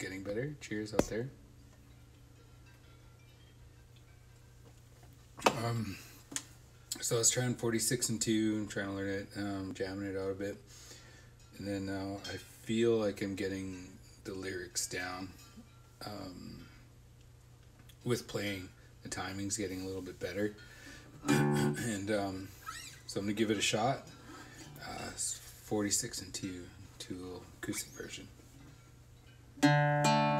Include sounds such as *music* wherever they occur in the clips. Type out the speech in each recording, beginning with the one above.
getting better. Cheers out there. Um, so I was trying 46 and 2 and trying to learn it, um, jamming it out a bit. And then now I feel like I'm getting the lyrics down um, with playing. The timing's getting a little bit better. *clears throat* and um, so I'm going to give it a shot. Uh, 46 and 2, to acoustic version. Música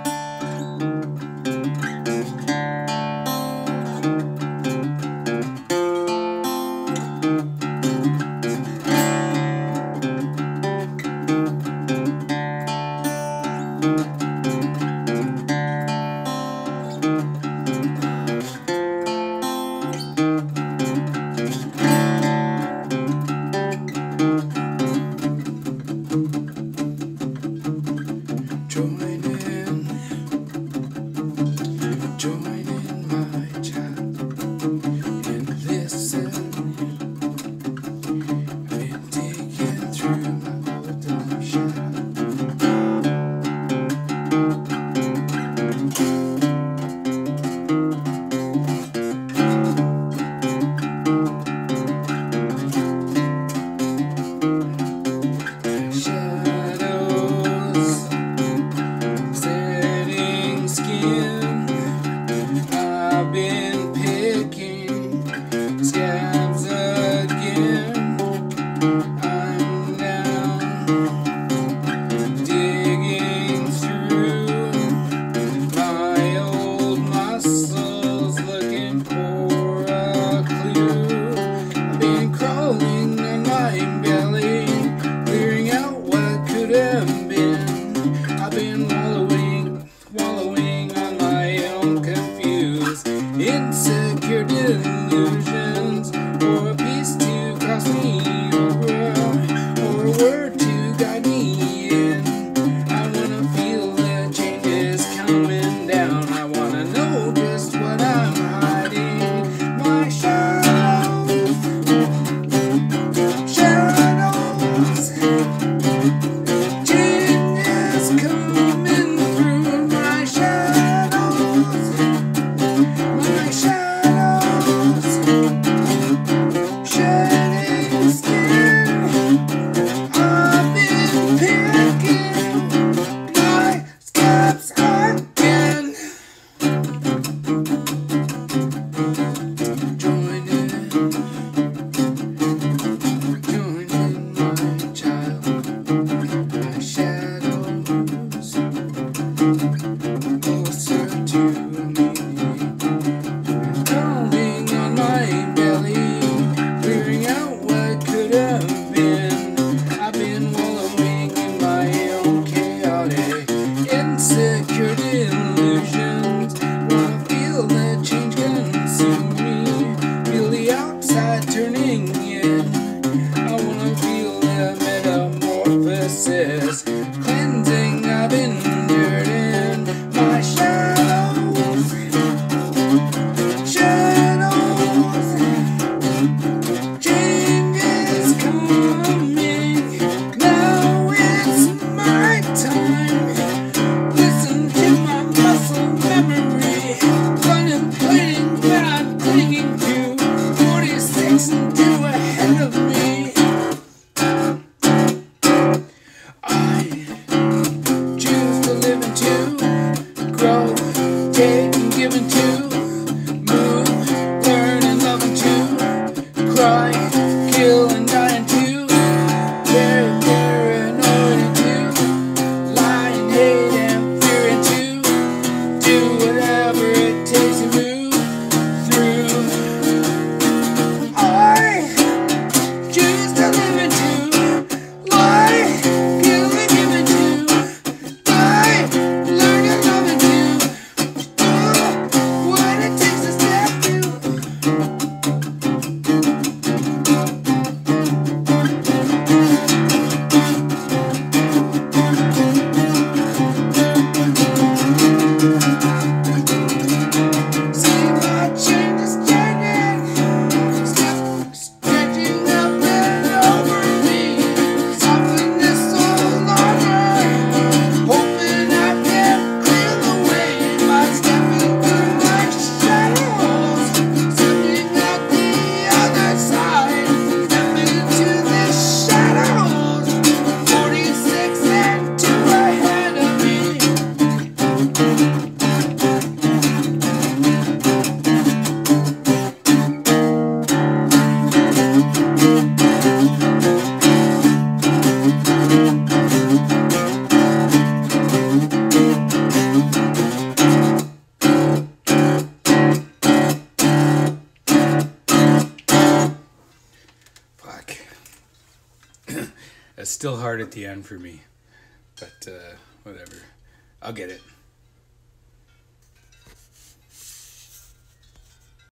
It's still hard at the end for me, but uh, whatever. I'll get it.